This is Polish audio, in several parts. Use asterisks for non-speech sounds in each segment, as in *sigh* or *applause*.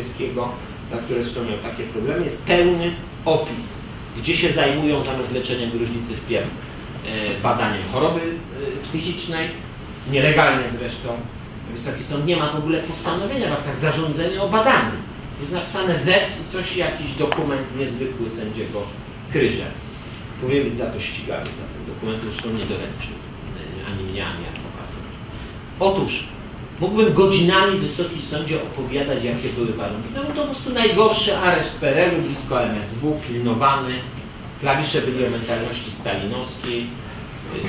Europejskiego, na które spełniał takie problemy, jest pełny opis, gdzie się zajmują zamiast leczeniem gruźlicy wpierw e, badaniem choroby e, psychicznej, nielegalnie zresztą. Wysoki Sąd nie ma w ogóle postanowienia w aktach zarządzenia o badaniu. Jest napisane Z i coś, jakiś dokument niezwykły sędziego Kryże. Powinien być za to ścigany, za ten dokument zresztą niedoręczny, e, ani mnie, ani adwokatów. Otóż Mógłbym godzinami Wysoki Sądzie opowiadać, jakie były warunki. No to po prostu najgorszy areszt PRL-u, blisko MSW, pilnowany. Klawisze byli o mentalności stalinowskiej.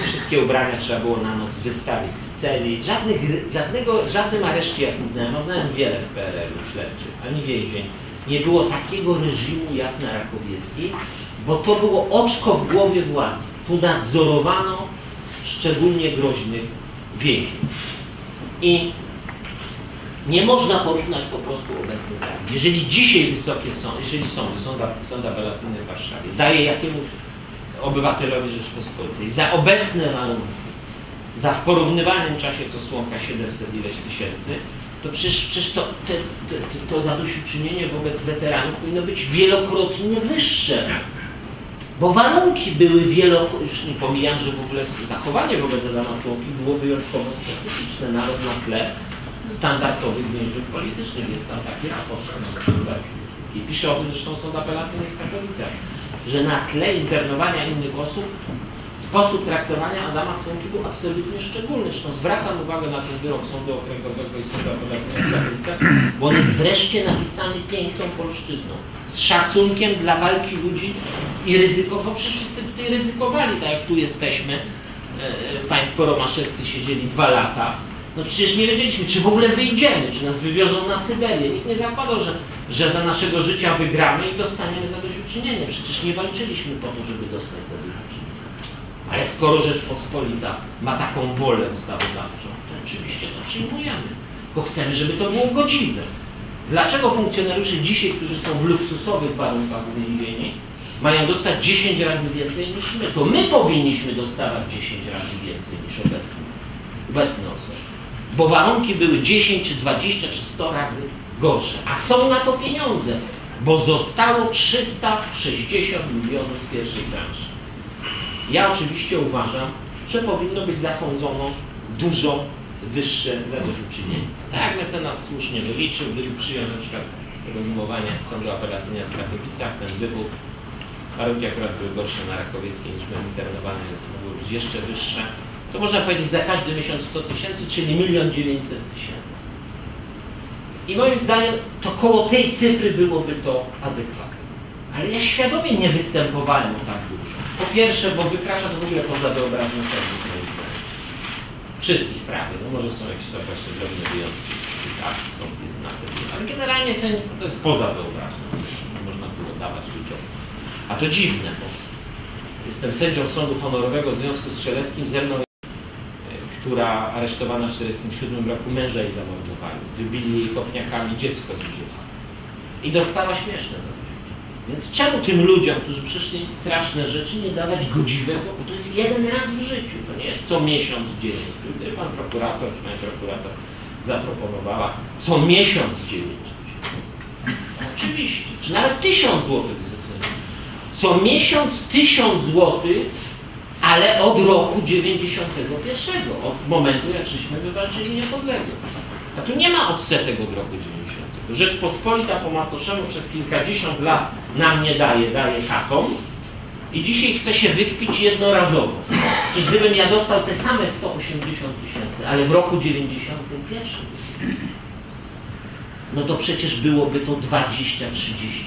Wszystkie ubrania trzeba było na noc wystawić z celi. Żadnych, żadnego, żadnym areszcie jak nie znałem. No, znałem wiele w PRL-u śledczych, ani więzień. Nie było takiego reżimu jak na Rakowieckiej, bo to było oczko w głowie władzy. Tu nadzorowano szczególnie groźnych więźniów. I nie można porównać po prostu obecnych praw. Jeżeli dzisiaj wysokie sądy, jeżeli sądy, sąd, sąd apelacyjny w Warszawie daje jakiemuś obywatelowi Rzeczpospolitej za obecne warunki, za w porównywalnym czasie co Słomka 700 ileś tysięcy, to przecież, przecież to, te, te, to zadośćuczynienie wobec weteranów powinno być wielokrotnie wyższe. Bo warunki były wielokrotnie, już nie pomijam, że w ogóle zachowanie wobec Adama Słomki było wyjątkowo specyficzne, nawet na tle standardowych więźniów politycznych. Jest tam taki raport Fundacji Rosyjskiej. Pisze o tym zresztą Sąd Apelacyjny w Katowicach, że na tle internowania innych osób sposób traktowania Adama Słomki był absolutnie szczególny. Zresztą zwracam uwagę na ten wyrok Sądu Okręgowego i Sądu Apelacyjnego w Katowicach, bo on jest wreszcie napisany piękną polszczyzną, z szacunkiem dla walki ludzi i ryzyko, bo przecież wszyscy tutaj ryzykowali, tak jak tu jesteśmy, e, e, państwo romaszewscy siedzieli dwa lata, no przecież nie wiedzieliśmy, czy w ogóle wyjdziemy, czy nas wywiozą na Syberię. Nikt nie zakładał, że, że za naszego życia wygramy i dostaniemy zadośćuczynienie. Przecież nie walczyliśmy po to, żeby dostać zadośćuczynienie. Ale skoro Rzeczpospolita ma taką wolę ustawodawczą, to oczywiście to przyjmujemy. Tylko chcemy, żeby to było godziwe. Dlaczego funkcjonariusze dzisiaj, którzy są w luksusowych warunkach uwięzieni, mają dostać 10 razy więcej niż my? To my powinniśmy dostawać 10 razy więcej niż obecnie, obecne osoby bo warunki były 10 czy 20 czy 100 razy gorsze. A są na to pieniądze, bo zostało 360 milionów z pierwszej branży. Ja oczywiście uważam, że powinno być zasądzono dużo wyższe zadośćuczynienie. Tak jak mecenas słusznie wyliczył, gdyby przyjąć na przykład rozumowanie sądu apelacyjnego w Katowicach, ten wywód, warunki akurat były gorsze na Rakowieckiej niż byłem internowany, więc mogły być jeszcze wyższe to można powiedzieć za każdy miesiąc 100 tysięcy, czyli milion 900 tysięcy. I moim zdaniem to koło tej cyfry byłoby to adekwatne. Ale ja świadomie nie występowałem o tak dużo. Po pierwsze, bo wykracza to w ogóle poza wyobraźnię sędziów, moim zdaniem. Wszystkich prawie. No może są jakieś tam jeszcze drobne wyjątki, tak, są jest. Ale generalnie sędziów to jest poza wyobraźnią sędziów. Można było dawać ludziom. A to dziwne, bo jestem sędzią Sądu Honorowego w Związku Strzeleckim, ze mną która aresztowana w 1947 roku męża jej zamordowali. Wybili jej kopniakami dziecko z brzucha. I dostała śmieszne zadośćuczynienie. Więc czemu tym ludziom, którzy przeszli straszne rzeczy, nie dawać godziwego, bo to jest jeden raz w życiu, to nie jest co miesiąc dzień. Tutaj pan prokurator, czy pani prokurator zaproponowała co miesiąc dziewięć. Oczywiście, czy nawet tysiąc złotych co miesiąc tysiąc złotych ale od roku 91, od momentu jak żeśmy wywalczyli niepodległość. A tu nie ma odsetek od roku 90. Rzeczpospolita po macoszemu przez kilkadziesiąt lat nam nie daje, daje taką i dzisiaj chce się wykpić jednorazowo. Przecież gdybym ja dostał te same 180 tysięcy, ale w roku 91, no to przecież byłoby to 20-30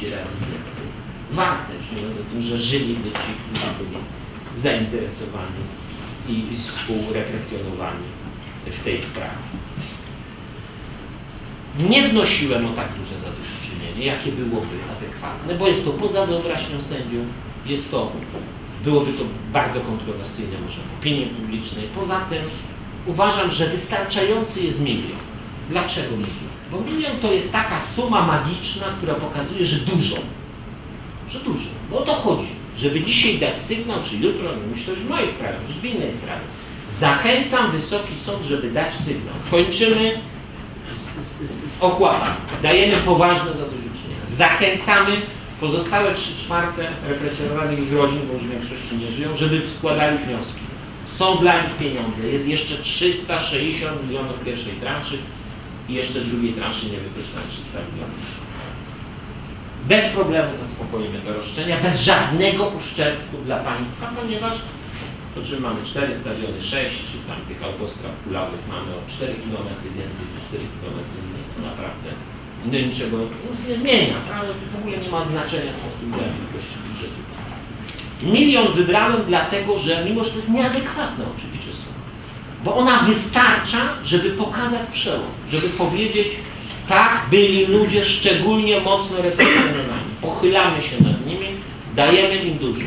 razy więcej. Warte, już mówiąc o tym, że żyliby ci, którzy byli zainteresowani i współrepresjonowani w tej sprawie. Nie wnosiłem o tak duże zadośćuczynienie, jakie byłoby adekwatne, bo jest to poza wyobraźnią sędziów, jest to, byłoby to bardzo kontrowersyjne może w opinii publicznej. Poza tym uważam, że wystarczający jest milion. Dlaczego milion? Bo milion to jest taka suma magiczna, która pokazuje, że dużo. Że dużo. Bo o to chodzi żeby dzisiaj dać sygnał, czy jutro, musi to być w mojej sprawie, w innej sprawie. Zachęcam Wysoki Sąd, żeby dać sygnał. Kończymy z z, ochłapami. Dajemy poważne zadośćuczynienia. Zachęcamy pozostałe 3 czwarte represjonowanych ich rodzin, bo już w większości nie żyją, żeby składali wnioski. Są dla nich pieniądze. Jest jeszcze 360 milionów pierwszej transzy i jeszcze drugiej transzy nie wykorzystane 300 milionów. Bez problemu zaspokoimy te roszczenia, bez żadnego uszczerbku dla państwa, ponieważ to czy mamy 4 stadiony, 6, czy tam tych autostrad kulawych mamy o 4 km więcej czy 4 km mniej, to naprawdę niczego nic nie zmienia. W ogóle nie ma znaczenia z punktu widzenia wielkości budżetu. Milion wybrałem dlatego, że mimo, że to jest nieadekwatne oczywiście suma, bo ona wystarcza, żeby pokazać przełom, żeby powiedzieć, tak byli ludzie szczególnie mocno represjonowani. Pochylamy się nad nimi, dajemy im dużo.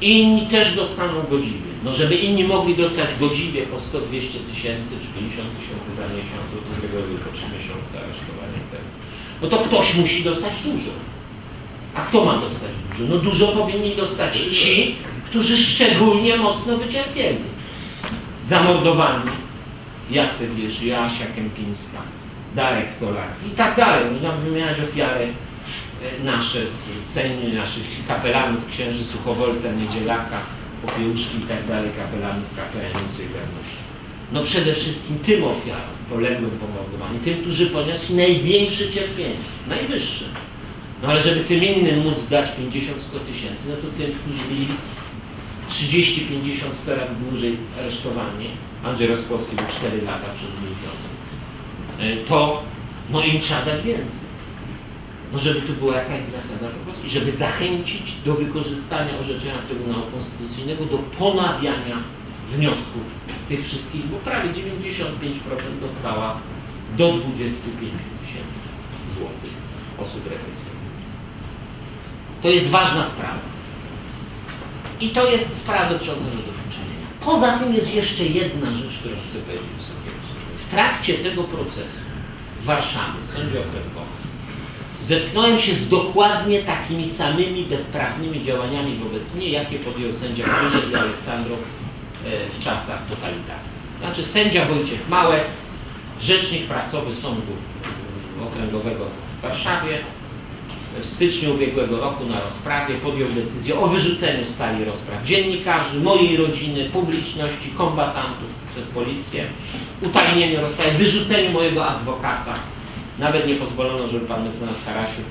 Inni też dostaną godziwie. No żeby inni mogli dostać godziwie po 100-200 tysięcy czy 50 tysięcy za miesiąc, to z reguły po 3 miesiące aresztowania tego. No to ktoś musi dostać dużo. A kto ma dostać dużo? No dużo powinni dostać ci, którzy szczególnie mocno wycierpieli. Zamordowani. Jacek Wierzy, Jasia Kępińska, Darek Stolarski i tak dalej. Można wymieniać ofiary e, nasze z sejmu, naszych kapelanów, księży Suchowolca, Niedzielaka, Popiełuszki i tak dalej, kapelanów i Solidarności. No przede wszystkim tym ofiarom, poległym pomordowani, tym, którzy ponieśli największe cierpienie, najwyższe. No ale żeby tym innym móc dać 50-100 tysięcy, no to tym, którzy byli 30-50 100 razy dłużej aresztowani, Andrzej Roskowski był 4 lata przed więzioniem, e, to no im trzeba dać więcej. No żeby tu była jakaś zasada i żeby zachęcić do wykorzystania orzeczenia Trybunału Konstytucyjnego, do ponawiania wniosków tych wszystkich, bo prawie 95% dostała do 25 tysięcy złotych osób represjonowanych. To jest ważna sprawa. I to jest sprawa dotycząca zadośćuczynienia. Poza tym jest jeszcze jedna rzecz, którą chcę powiedzieć Sądowi. W trakcie tego procesu w Warszawie, w Sądzie Okręgowym, zetknąłem się z dokładnie takimi samymi bezprawnymi działaniami wobec mnie, jakie podjął sędzia Krzyżek i Aleksandrow e, w czasach totalitarnych. Znaczy sędzia Wojciech Małek, rzecznik prasowy Sądu Okręgowego w Warszawie, w styczniu ubiegłego roku na rozprawie podjął decyzję o wyrzuceniu z sali rozpraw dziennikarzy, mojej rodziny, publiczności, kombatantów przez policję, utajnieniu rozprawy, wyrzuceniu mojego adwokata. Nawet nie pozwolono, żeby pan mecenas Harasiu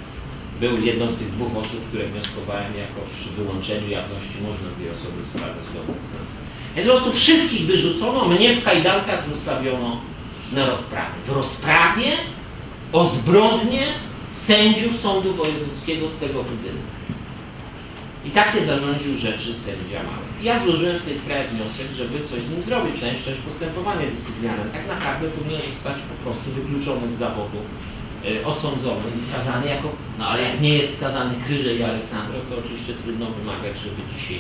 był jedną z tych dwóch osób, które wnioskowałem jako przy wyłączeniu jawności można dwie osoby wskazać do mecenasa. Więc po prostu wszystkich wyrzucono, mnie w kajdankach zostawiono na rozprawie. W rozprawie o zbrodnie sędziów Sądu Wojewódzkiego z tego budynku. I takie zarządził rzeczy sędzia Mały. Ja złożyłem w tej sprawie wniosek, żeby coś z nim zrobić, przynajmniej wszcząć postępowanie dyscyplinarne. Tak naprawdę powinien zostać po prostu wykluczony z zawodu, y, osądzony i skazany jako, no ale jak nie jest skazany Kryże i Aleksandro, to oczywiście trudno wymagać, żeby dzisiaj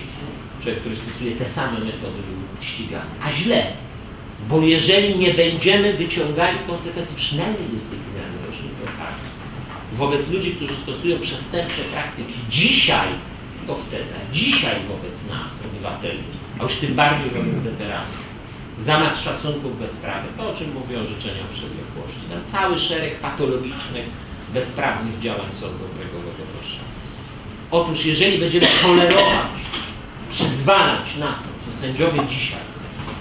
człowiek, który stosuje te same metody był ścigany. A źle, bo jeżeli nie będziemy wyciągali konsekwencji przynajmniej dyscyplinarnych, nie wobec ludzi, którzy stosują przestępcze praktyki dzisiaj, to wtedy, dzisiaj wobec nas, obywateli, a już tym bardziej wobec weteranów, zamiast szacunków bezprawy, to o czym mówi orzeczenia o przewlekłości, ten cały szereg patologicznych, bezprawnych działań Sądu Okręgowego w. Otóż jeżeli będziemy tolerować, przyzwalać na to, że sędziowie dzisiaj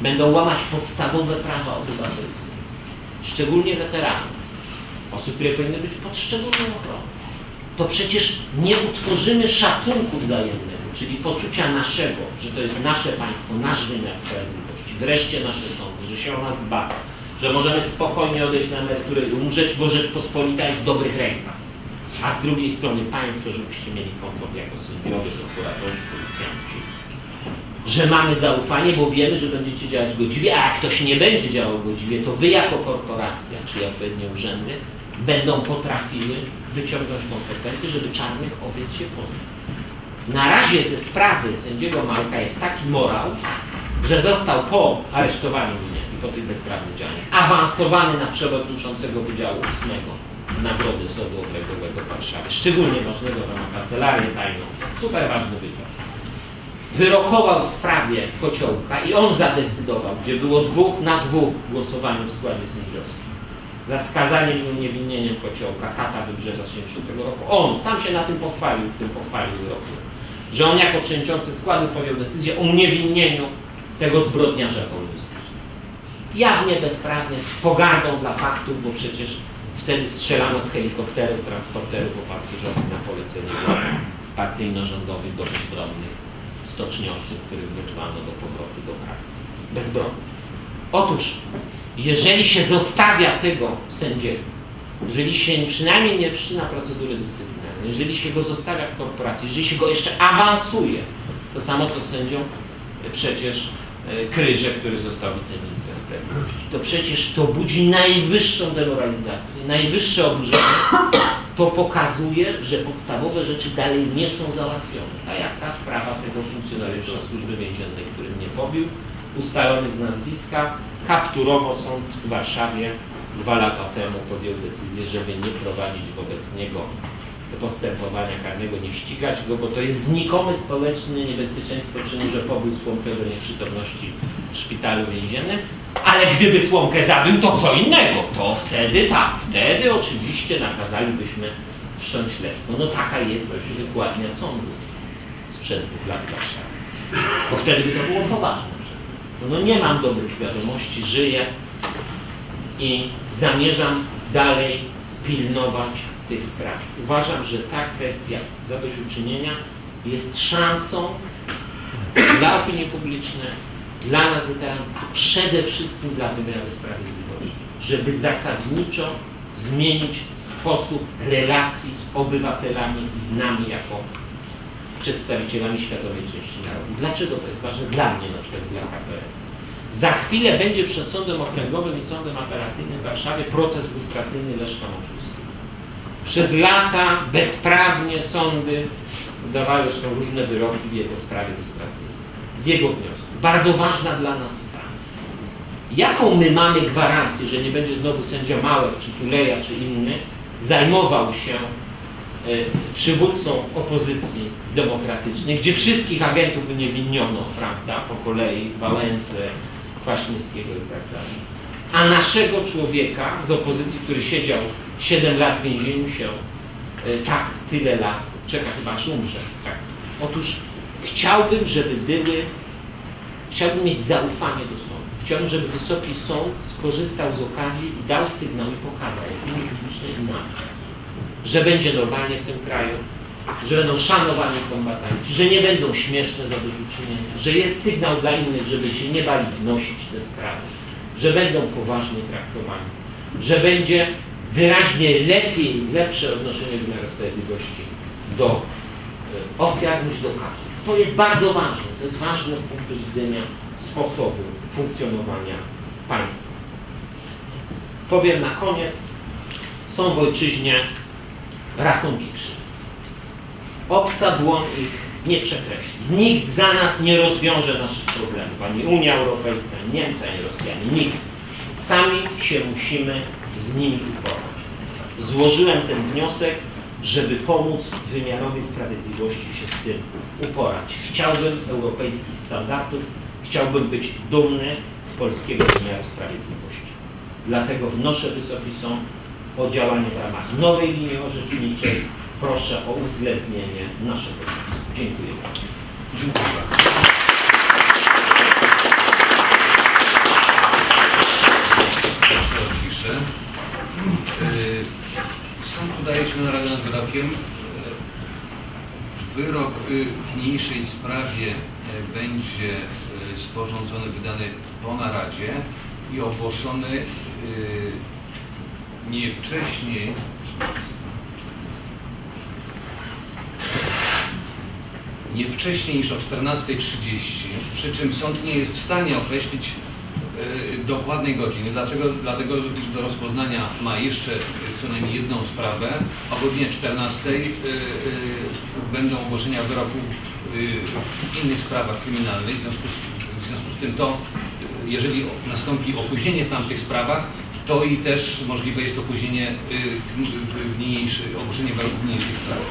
będą łamać podstawowe prawa obywatelskie, szczególnie weteranów, osób, które powinny być pod szczególną ochroną, to przecież nie utworzymy szacunku wzajemnego, czyli poczucia naszego, że to jest nasze państwo, nasz wymiar sprawiedliwości, wreszcie nasze sądy, że się o nas dba, że możemy spokojnie odejść na emeryturę i umrzeć, bo Rzeczpospolita jest w dobrych rękach. A z drugiej strony państwo, żebyście mieli komfort jako sędziowie, prokuratorzy, policjanci, że mamy zaufanie, bo wiemy, że będziecie działać godziwie, a jak ktoś nie będzie działał godziwie, to wy jako korporacja, czy odpowiednie urzędy, będą potrafiły wyciągnąć konsekwencje, żeby czarnych owiec się pozbyć. Na razie ze sprawy sędziego Malka jest taki morał, że został po aresztowaniu mnie i po tych bezprawnych działaniach awansowany na przewodniczącego Wydziału 8 Nagrody Sądu Okręgowego w Warszawie. Szczególnie ważnego na kancelarię tajną. Super ważny wydział. Wyrokował w sprawie Kociołka i on zadecydował, gdzie było dwóch na dwóch głosowaniu w składzie sędziowskim za skazaniem i uniewinnieniem kociołka Kata Wybrzeża 70 roku. On sam się na tym pochwalił, tym pochwalił wyroku, że on jako przewodniczący składu podjął decyzję o uniewinnieniu tego zbrodniarza komunistycznego. Jawnie, bezprawnie, z pogardą dla faktów, bo przecież wtedy strzelano z helikopterów, transporterów opancerzowych na polecenie władz partyjno-rządowych do bezbronnych stoczniowców, których wezwano do powrotu do pracy. Bezbronnych. Otóż, jeżeli się zostawia tego sędziego, jeżeli się przynajmniej nie wszczyna procedury dyscyplinarnej, jeżeli się go zostawia w korporacji, jeżeli się go jeszcze awansuje, to samo co z sędzią przecież e, Kryże, który został wiceministrem sprawiedliwości. To przecież to budzi najwyższą demoralizację, najwyższe oburzenie. To pokazuje, że podstawowe rzeczy dalej nie są załatwione. Tak jak ta sprawa tego funkcjonariusza służby więziennej, który mnie pobił, ustalony z nazwiska, kapturowo sąd w Warszawie dwa lata temu podjął decyzję, żeby nie prowadzić wobec niego postępowania karnego, nie ścigać go, bo to jest znikomy społeczne niebezpieczeństwo czynu, że pobył Słomkę do nieprzytomności w szpitalu więziennym, ale gdyby Słomkę zabił, to co innego. To wtedy tak, wtedy oczywiście nakazalibyśmy wszcząć śledztwo. No taka jest wykładnia sądu sprzed dwóch lat w Warszawie. Bo wtedy by to było poważne. No nie mam dobrych wiadomości, żyję i zamierzam dalej pilnować tych spraw. Uważam, że ta kwestia zadośćuczynienia jest szansą dla opinii publicznej, dla nas weteranów, a przede wszystkim dla wymiaru sprawiedliwości, żeby zasadniczo zmienić sposób relacji z obywatelami i z nami jako przedstawicielami światowej części narodu. Dlaczego to jest ważne dla mnie, na przykład dla KPR? Za chwilę będzie przed Sądem Okręgowym i Sądem Apelacyjnym w Warszawie proces lustracyjny Leszka Moczuskiego. Przez lata bezprawnie sądy wydawały zresztą różne wyroki w jego sprawie lustracyjnej. Z jego wniosku. Bardzo ważna dla nas sprawa. Jaką my mamy gwarancję, że nie będzie znowu sędzia Małek, czy Tuleja, czy inny zajmował się przywódcą opozycji demokratycznej, gdzie wszystkich agentów uniewinniono, prawda, po kolei, Wałęsę, Kwaśniewskiego i tak dalej. A naszego człowieka z opozycji, który siedział 7 lat w więzieniu się y, tak tyle lat czeka chyba aż umrze. Tak. Otóż chciałbym, żeby były, chciałbym mieć zaufanie do sądu. Chciałbym, żeby Wysoki Sąd skorzystał z okazji i dał sygnał i pokazał opinii publicznej i nam, że będzie normalnie w tym kraju, że będą szanowani kombatanci, że nie będą śmieszne zadośćuczynienia, że jest sygnał dla innych, żeby się nie bali wnosić te sprawy, że będą poważnie traktowani, że będzie wyraźnie lepiej, lepsze odnoszenie wymiaru sprawiedliwości do e, ofiar niż do kasy. To jest bardzo ważne. To jest ważne z punktu widzenia sposobu funkcjonowania państwa. Powiem na koniec, są w ojczyźnie rachunki. Obca dłoń ich nie przekreśli. Nikt za nas nie rozwiąże naszych problemów. Ani Unia Europejska, ani Niemcy, ani Rosjanie. Nikt. Sami się musimy z nimi uporać. Złożyłem ten wniosek, żeby pomóc wymiarowi sprawiedliwości się z tym uporać. Chciałbym europejskich standardów, chciałbym być dumny z polskiego wymiaru sprawiedliwości. Dlatego wnoszę Wysoki Sąd o działanie w ramach nowej linii orzeczniczej. Proszę o uwzględnienie naszego wniosku. Dziękuję bardzo. Dziękuję bardzo. Sąd udaje się na radę nad wyrokiem. Y, Wyrok y, w niniejszej sprawie y, będzie sporządzony, wydany po naradzie i ogłoszony nie wcześniej nie wcześniej niż o 14.30, przy czym sąd nie jest w stanie określić y, dokładnej godziny. Dlaczego? Dlatego, że do rozpoznania ma jeszcze co najmniej jedną sprawę. O godzinie 14.00 y, y, będą ogłoszenia wyroków y, w innych sprawach kryminalnych. W związku z, w związku z tym to, jeżeli nastąpi opóźnienie w tamtych sprawach, to i też możliwe jest opóźnienie y, w, w, w niniejszy, ogłoszenie wyroków w niniejszych sprawach.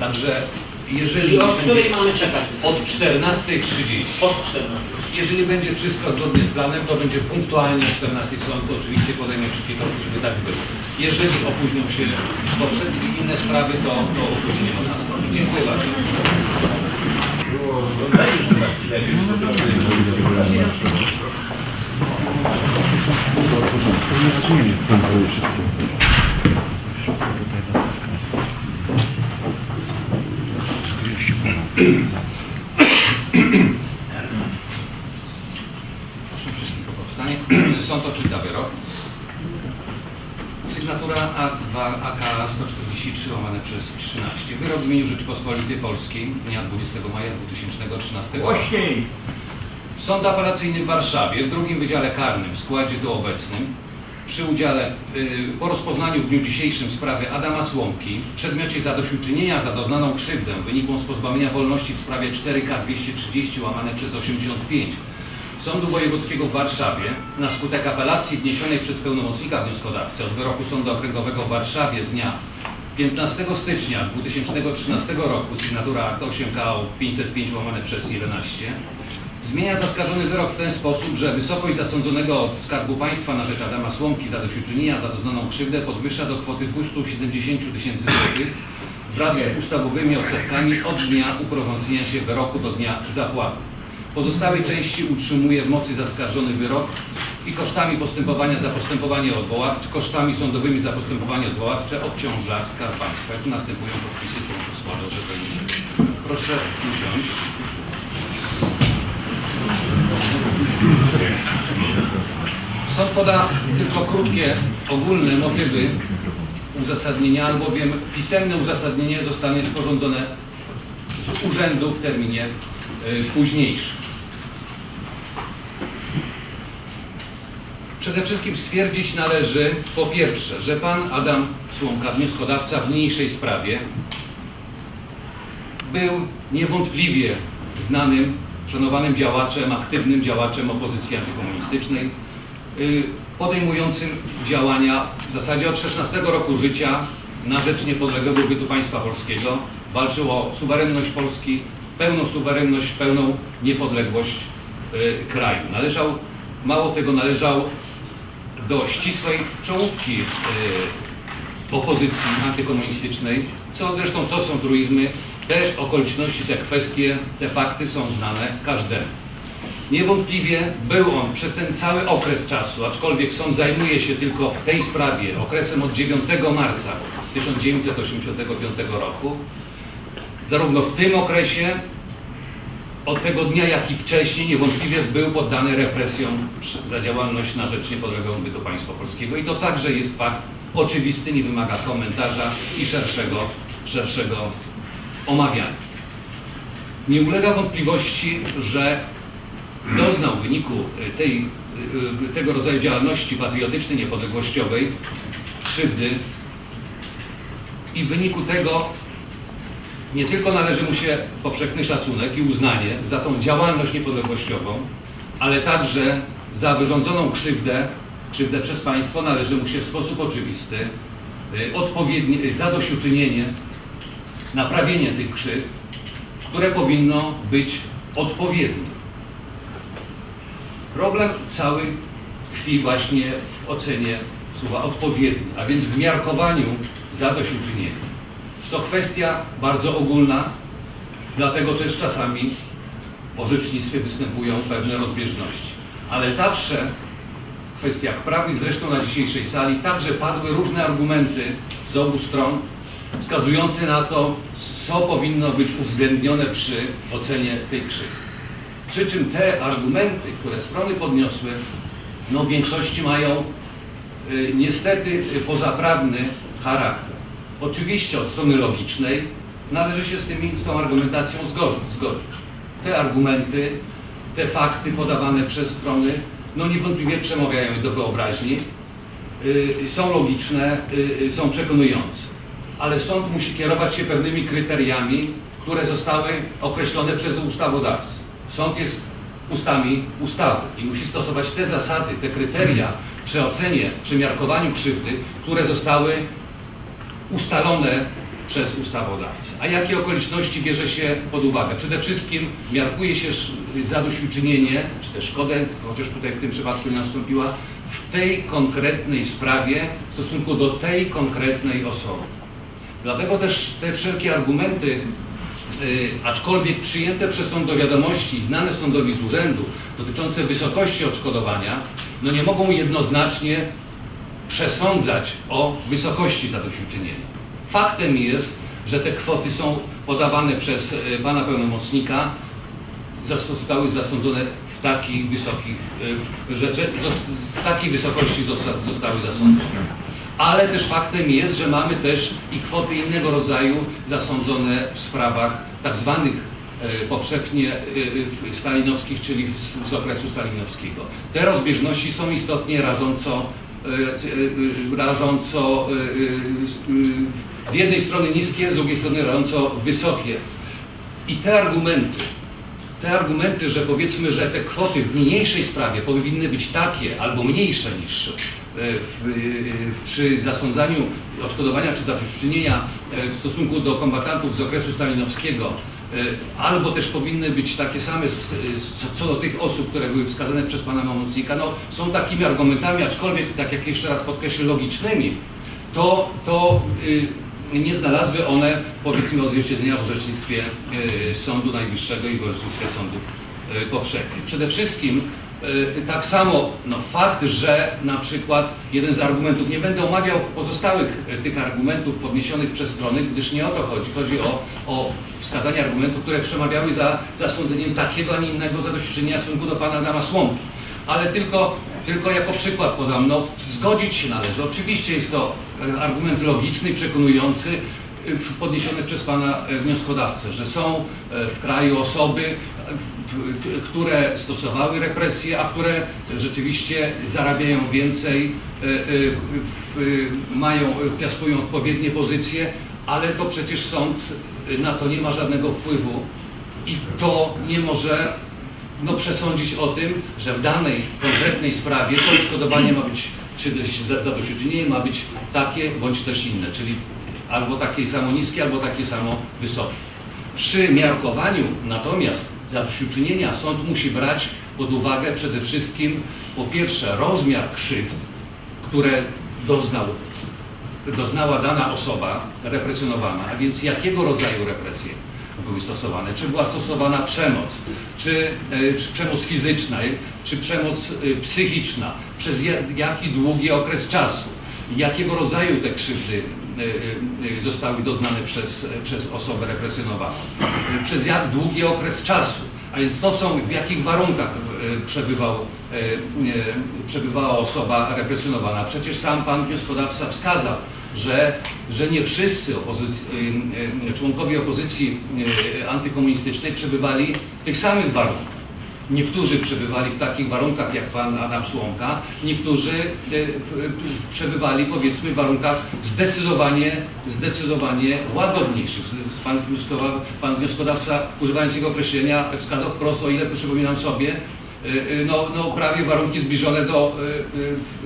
Także jeżeli od której mamy czekać? od 14.30. Od 14. Jeżeli będzie wszystko zgodnie z planem, to będzie punktualnie o 14 sąd, to oczywiście podejmie wszystkie kroki, żeby tak było. Jeżeli opóźnią się poprzednie i inne sprawy, to, to opóźnienie może nastąpić. Dziękuję bardzo. Nie podam. Proszę wszystkich o powstanie. *clears throat* Sąd odczyta wyrok. Sygnatura A2 AK 143 łamane przez 13. Wyrok w imieniu Rzeczypospolitej Polskiej dnia 20 maja 2013 roku. Głośniej! Sąd Apelacyjny w Warszawie w drugim Wydziale Karnym w składzie tu obecnym przy udziale y, po rozpoznaniu w dniu dzisiejszym sprawy Adama Słomki w przedmiocie zadośćuczynienia za doznaną krzywdę wynikłą z pozbawienia wolności w sprawie 4K 230 łamane przez 85 Sądu Wojewódzkiego w Warszawie na skutek apelacji wniesionej przez pełnomocnika wnioskodawcy od wyroku Sądu Okręgowego w Warszawie z dnia 15 stycznia 2013 roku, sygnatura akt 8 KO 505 łamane przez 11, zmienia zaskarżony wyrok w ten sposób, że wysokość zasądzonego od Skarbu Państwa na rzecz Adama Słomki za doświadczenia za doznaną krzywdę podwyższa do kwoty 270 tysięcy złotych wraz z ustawowymi odsetkami od dnia uprowadzenia się wyroku do dnia zapłaty. Pozostałej części utrzymuje w mocy zaskarżony wyrok i kosztami postępowania za postępowanie odwoławcze, kosztami sądowymi za postępowanie odwoławcze obciąża Skarb Państwa. Tu następują podpisy członków składu orzeczenia. Proszę usiąść. Sąd poda tylko krótkie, ogólne motywy uzasadnienia, albowiem pisemne uzasadnienie zostanie sporządzone z urzędu w terminie y, późniejszym. Przede wszystkim stwierdzić należy po pierwsze, że pan Adam Słomka, wnioskodawca w niniejszej sprawie, był niewątpliwie znanym, szanowanym działaczem, aktywnym działaczem opozycji antykomunistycznej, y, podejmującym działania w zasadzie od 16 roku życia na rzecz niepodległego bytu państwa polskiego. Walczył o suwerenność Polski, pełną suwerenność, pełną niepodległość y, kraju. Należał, mało tego, należał do ścisłej czołówki y, opozycji antykomunistycznej, co zresztą to są truizmy, te okoliczności, te kwestie, te fakty są znane każdemu. Niewątpliwie był on przez ten cały okres czasu, aczkolwiek sąd zajmuje się tylko w tej sprawie okresem od 9 marca 1985 roku, zarówno w tym okresie, od tego dnia, jak i wcześniej, niewątpliwie był poddany represjom za działalność na rzecz niepodległego bytu państwa polskiego. I to także jest fakt oczywisty, nie wymaga komentarza i szerszego, szerszego omawiania. Nie ulega wątpliwości, że doznał w wyniku y, tej, y, y, tego rodzaju działalności patriotycznej, niepodległościowej krzywdy i w wyniku tego nie tylko należy mu się powszechny szacunek i uznanie za tą działalność niepodległościową, ale także za wyrządzoną krzywdę, krzywdę przez państwo należy mu się w sposób oczywisty odpowiednie zadośćuczynienie, naprawienie tych krzywd, które powinno być odpowiednie. Problem cały tkwi właśnie w ocenie słowa odpowiedni, a więc w miarkowaniu zadośćuczynienia. Jest to kwestia bardzo ogólna, dlatego też czasami w orzecznictwie występują pewne rozbieżności. Ale zawsze w kwestiach prawnych, zresztą na dzisiejszej sali, także padły różne argumenty z obu stron, wskazujące na to, co powinno być uwzględnione przy ocenie tej krzywdy. Przy czym te argumenty, które strony podniosły, no w większości mają y, niestety pozaprawny charakter. Oczywiście od strony logicznej należy się z, tymi, z tą argumentacją zgodzić, zgodzić. Te argumenty, te fakty podawane przez strony, no niewątpliwie przemawiają do wyobraźni, y, są logiczne, y, y, są przekonujące. Ale sąd musi kierować się pewnymi kryteriami, które zostały określone przez ustawodawcę. Sąd jest ustami ustawy i musi stosować te zasady, te kryteria przy ocenie, przy miarkowaniu krzywdy, które zostały ustalone przez ustawodawcę. A jakie okoliczności bierze się pod uwagę? Przede wszystkim miarkuje się zadośćuczynienie, czy też szkodę, chociaż tutaj w tym przypadku nie nastąpiła, w tej konkretnej sprawie w stosunku do tej konkretnej osoby. Dlatego też te wszelkie argumenty, y, aczkolwiek przyjęte przez sąd do wiadomości, znane sądowi z urzędu, dotyczące wysokości odszkodowania, no nie mogą jednoznacznie przesądzać o wysokości zadośćuczynienia. Faktem jest, że te kwoty są podawane przez e, pana pełnomocnika, zostały zasądzone w takich wysokich, e, że, że w takiej wysokości zosta- zostały zasądzone. Ale też faktem jest, że mamy też i kwoty innego rodzaju zasądzone w sprawach tak zwanych e, powszechnie e, stalinowskich, czyli z, okresu stalinowskiego. Te rozbieżności są istotnie rażąco, e, rażąco z jednej strony niskie, z drugiej strony rażąco wysokie. I te argumenty, te argumenty, że powiedzmy, że te kwoty w mniejszej sprawie powinny być takie albo mniejsze niż w, e, przy zasądzaniu odszkodowania czy zadośćuczynienia e, w stosunku do kombatantów z okresu stalinowskiego, e, albo też powinny być takie same co- do tych osób, które były wskazane przez pana Mamocnika, no, są takimi argumentami, aczkolwiek, tak jak jeszcze raz podkreślę, logicznymi, to, to y, nie znalazły one, powiedzmy, odzwierciedlenia w orzecznictwie Sądu Najwyższego i w orzecznictwie sądów powszechnych. Przede wszystkim tak samo no, fakt, że na przykład jeden z argumentów, nie będę omawiał pozostałych y, tych argumentów podniesionych przez strony, gdyż nie o to chodzi. Chodzi o, o wskazanie argumentów, które przemawiały za zasądzeniem takiego, a nie innego zadośćuczynienia w stosunku do pana Adama Słomki ale tylko, tylko jako przykład podam. No, zgodzić się należy. Oczywiście jest to e, argument logiczny przekonujący, e, podniesiony przez pana e, wnioskodawcę, że są e, w kraju osoby, które stosowały represje, a które rzeczywiście zarabiają więcej, e, e, mają, piastują odpowiednie pozycje, ale to przecież sąd e, na to nie ma żadnego wpływu i to nie może no, przesądzić o tym, że w danej konkretnej sprawie to odszkodowanie ma być, czy zadośćuczynienie ma być takie bądź też inne, czyli albo takie samo niskie, albo takie samo wysokie. Przy miarkowaniu natomiast zadośćuczynienia sąd musi brać pod uwagę przede wszystkim po pierwsze rozmiar krzywd, które doznał, doznała dana osoba represjonowana, a więc jakiego rodzaju represje były stosowane, czy była stosowana przemoc, czy, e, czy przemoc fizyczna, czy przemoc e, psychiczna, przez ja- jaki długi okres czasu, jakiego rodzaju te krzywdy e, e, zostały doznane przez, przez osobę represjonowaną, przez jak długi okres czasu, a więc to są w jakich warunkach e, przebywał, przebywała osoba represjonowana. Przecież sam pan wnioskodawca wskazał, że, że nie wszyscy opozyc- y, y, członkowie opozycji y, antykomunistycznej przebywali w tych samych warunkach. Niektórzy przebywali w takich warunkach jak pan Adam Słomka, niektórzy w- w- przebywali powiedzmy w warunkach zdecydowanie, zdecydowanie łagodniejszych. Pan, pan wnioskodawca używając jego określenia wskazał wprost, o ile przypominam sobie, y, y, no, no prawie warunki zbliżone do,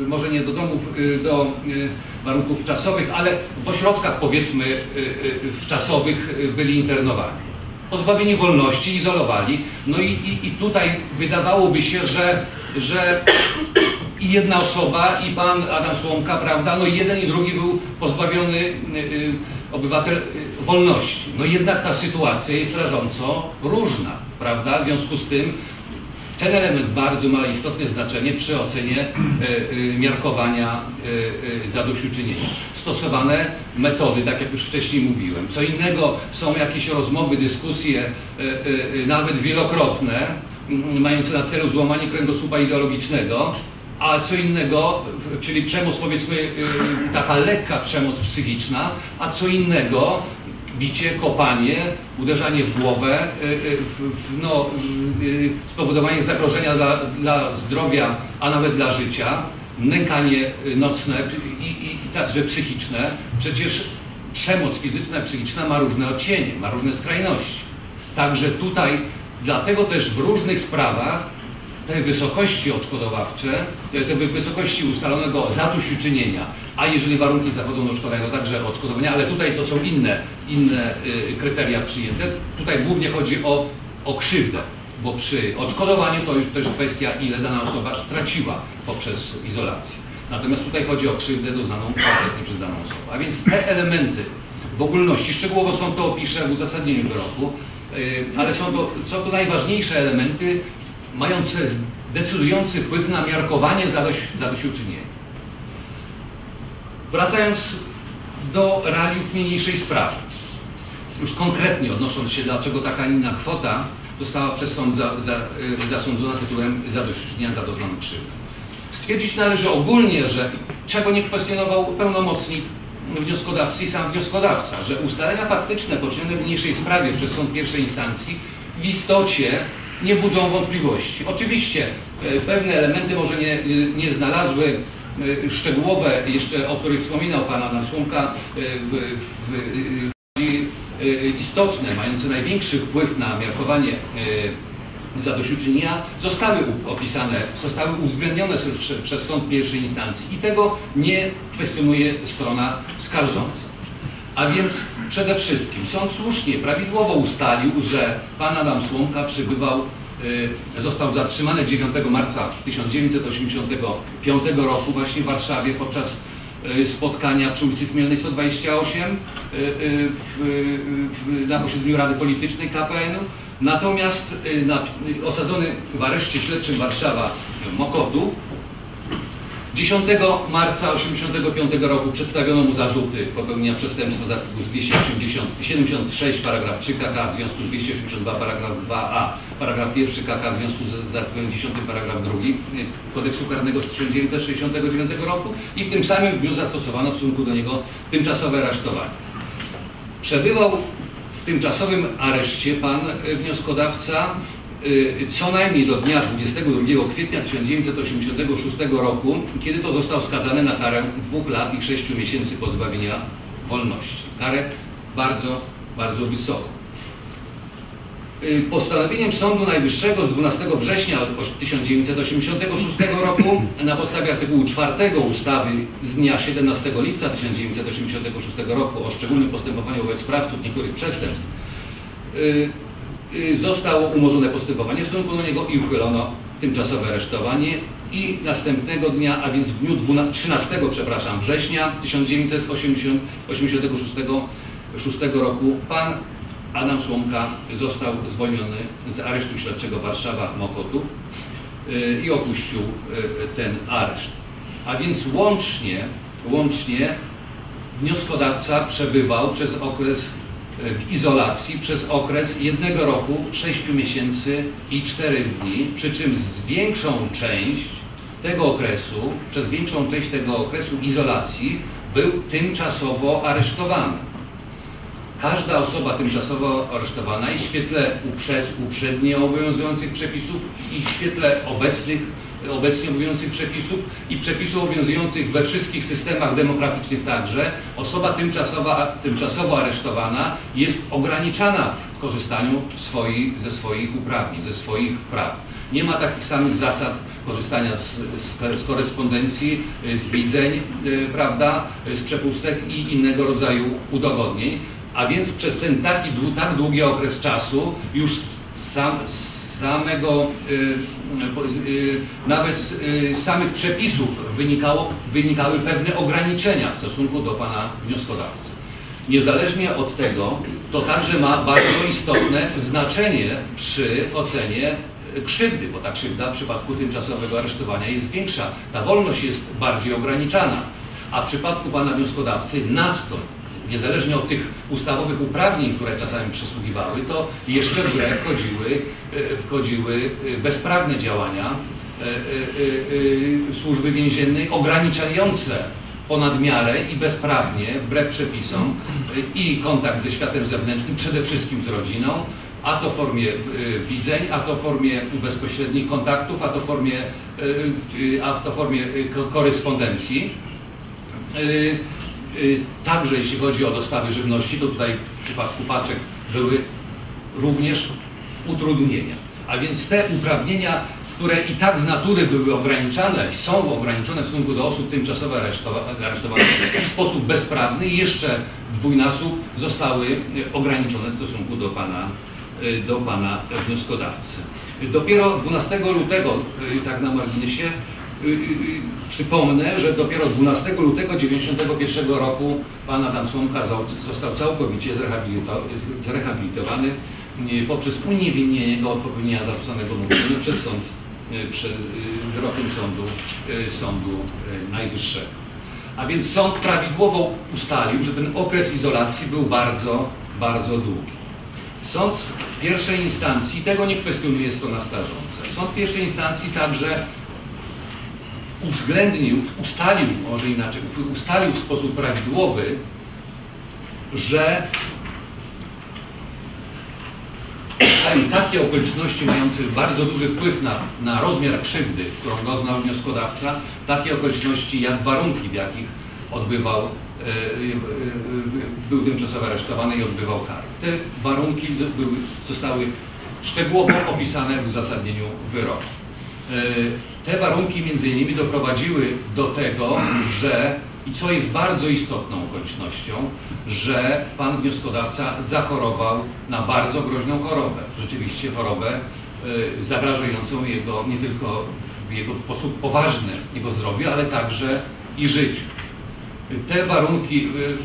może nie do domów, do warunków czasowych, ale w ośrodkach powiedzmy wczasowych y, byli internowani. Pozbawieni wolności, izolowali. No i, i, i tutaj wydawałoby się, że, że *coughs* i jedna osoba, i pan Adam Słomka, prawda, no jeden i drugi był pozbawiony y, y, obywatel y, wolności. No jednak ta sytuacja jest rażąco różna, prawda, w związku z tym ten element bardzo ma istotne znaczenie przy ocenie e, e, miarkowania e, zadośćuczynienia. Stosowane metody, tak jak już wcześniej mówiłem. Co innego są jakieś rozmowy, dyskusje, nawet wielokrotne, m, mające na celu złamanie kręgosłupa ideologicznego, a co innego, czyli przemoc powiedzmy taka lekka przemoc psychiczna, a co innego bicie, kopanie, uderzanie w głowę, w, w, no, y, spowodowanie zagrożenia dla, dla zdrowia, a nawet dla życia, nękanie nocne i, i, i także psychiczne. Przecież przemoc fizyczna i psychiczna ma różne odcienie, ma różne skrajności. Także tutaj, dlatego też w różnych sprawach te wysokości odszkodowawcze, te wysokości ustalonego zadośćuczynienia a jeżeli warunki zachodzą do odszkodowania, to także odszkodowania, ale tutaj to są inne, inne y, kryteria przyjęte. Tutaj głównie chodzi o, o krzywdę, bo przy odszkodowaniu to już też kwestia, ile dana osoba straciła poprzez izolację. Natomiast tutaj chodzi o krzywdę doznaną konkretnie przez daną osobę. A więc te elementy w ogólności, szczegółowo są to opiszę w uzasadnieniu wyroku, y, ale są to, są to najważniejsze elementy mające decydujący wpływ na miarkowanie zadoś, zadośćuczynienia. Wracając do realiów niniejszej sprawy, już konkretnie odnosząc się, dlaczego taka inna kwota została przez sąd za, za, y, zasądzona tytułem zadośćuczynienia za doznaną krzywdę. Stwierdzić należy ogólnie, że czego nie kwestionował pełnomocnik wnioskodawcy i sam wnioskodawca, że ustalenia faktyczne poczynione w niniejszej sprawie przez sąd pierwszej instancji w istocie nie budzą wątpliwości. Oczywiście e, pewne elementy może nie, nie znalazły e, szczegółowe, jeszcze o których wspominał Pan Adam Słomka, e, istotne, mające największy wpływ na miarkowanie zadośćuczynienia zostały opisane, zostały uwzględnione przez sąd pierwszej instancji i tego nie kwestionuje strona skarżąca. A więc przede wszystkim sąd słusznie, prawidłowo ustalił, że pan Adam Słomka przybywał, y, został zatrzymany 9 marca 1985 roku właśnie w Warszawie podczas y, spotkania przy ulicy Chmielnej 128 y, w, w, na posiedzeniu Rady Politycznej KPN-u. Natomiast na, osadzony w areszcie śledczym Warszawa Mokotów 10 marca 1985 roku przedstawiono mu zarzuty popełnienia przestępstwa z artykułu 276 paragraf 3 KK w związku z 282 paragraf 2a paragraf 1 KK w związku z, z artykułem 10 paragraf 2 kodeksu karnego z 1969 roku i w tym samym dniu zastosowano w stosunku do niego tymczasowe aresztowanie. Przebywał w tymczasowym areszcie pan wnioskodawca Y, co najmniej do dnia 22 kwietnia 1986 roku, kiedy to został skazany na karę dwóch lat i sześciu miesięcy pozbawienia wolności. Karę bardzo, bardzo wysoką. Y, postanowieniem Sądu Najwyższego z 12 września 1986 roku na podstawie artykułu 4 ustawy z dnia 17 lipca 1986 roku o szczególnym postępowaniu wobec sprawców niektórych przestępstw y, Y, zostało umorzone postępowanie w stosunku do niego i uchylono tymczasowe aresztowanie i następnego dnia, a więc w dniu 12, 13 przepraszam, września 1986 roku pan Adam Słomka został zwolniony z aresztu śledczego Warszawa-Mokotów y, i opuścił y, ten areszt. A więc łącznie, łącznie wnioskodawca przebywał przez okres w izolacji przez okres jednego roku, 6 miesięcy i 4 dni, przy czym z większą część tego okresu, przez większą część tego okresu izolacji był tymczasowo aresztowany. Każda osoba tymczasowo aresztowana i w świetle uprzednio obowiązujących przepisów i w świetle obecnych obecnie obowiązujących przepisów i przepisów obowiązujących we wszystkich systemach demokratycznych także, osoba tymczasowa, tymczasowo aresztowana jest ograniczana w korzystaniu swoi, ze swoich uprawnień, ze swoich praw. Nie ma takich samych zasad korzystania z, z, z korespondencji, z widzeń, yy, prawda, z przepustek i innego rodzaju udogodnień. A więc przez ten taki, tak długi okres czasu już sam, samego, y, y, nawet z y, samych przepisów wynikało, wynikały pewne ograniczenia w stosunku do Pana wnioskodawcy. Niezależnie od tego, to także ma bardzo istotne znaczenie przy ocenie krzywdy, bo ta krzywda w przypadku tymczasowego aresztowania jest większa, ta wolność jest bardziej ograniczana, a w przypadku Pana wnioskodawcy nadto niezależnie od tych ustawowych uprawnień, które czasami przysługiwały, to jeszcze w grę wchodziły, e, wchodziły e, bezprawne działania e, służby więziennej ograniczające ponad miarę i bezprawnie, wbrew przepisom, i kontakt ze światem zewnętrznym, przede wszystkim z rodziną, a to w formie widzeń, a to w formie bezpośrednich kontaktów, a to w formie, a to formie korespondencji. Y, także jeśli chodzi o dostawy żywności, to tutaj w przypadku paczek były również utrudnienia. A więc te uprawnienia które i tak z natury były ograniczane, są ograniczone w stosunku do osób tymczasowo aresztowa- aresztowanych w sposób bezprawny jeszcze dwójnasób zostały y, ograniczone w stosunku do pana, y, do pana wnioskodawcy. Dopiero 12 lutego, tak na marginesie, przypomnę, że dopiero 12 lutego 1991 roku pan Adam Słomka został całkowicie zrehabilito- zrehabilitowany poprzez uniewinnienie go od popełnienia zarzucanego mu przez sąd, przed y, wyrokiem sądu, y, sądu y, Najwyższego. A więc sąd prawidłowo ustalił, że ten okres izolacji był bardzo, bardzo długi. Sąd pierwszej instancji, tego nie kwestionuje strona skarżąca, sąd pierwszej instancji także uwzględnił, ustalił, może inaczej, ustalił w sposób prawidłowy, że *coughs* takie okoliczności mające bardzo duży wpływ na, na rozmiar krzywdy, którą doznał wnioskodawca, takie okoliczności jak warunki, w jakich odbywał, e, e, e, był tymczasowo aresztowany i odbywał karę. Te warunki zostały szczegółowo opisane w uzasadnieniu wyroku. E, Te warunki między innymi doprowadziły do tego, że i co jest bardzo istotną okolicznością, że pan wnioskodawca zachorował na bardzo groźną chorobę. Rzeczywiście chorobę e, zagrażającą jego nie tylko jego w sposób poważny jego zdrowiu, ale także i życiu. Te warunki, y,